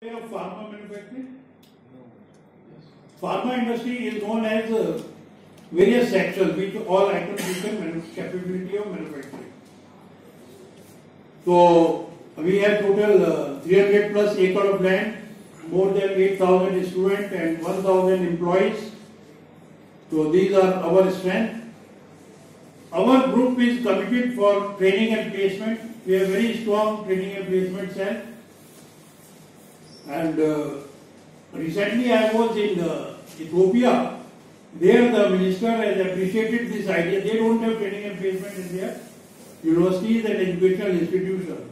of pharma manufacturing? Pharma industry is known as uh, various sectors which all attribution manu- capability of manufacturing. So we have total uh, 300 plus acre of land, more than 8,000 students and 1,000 employees. So these are our strength. Our group is committed for training and placement. We have very strong training and placement cell. And uh, recently I was in uh, Ethiopia. There the minister has appreciated this idea. They don't have training and placement in their universities and educational institutions.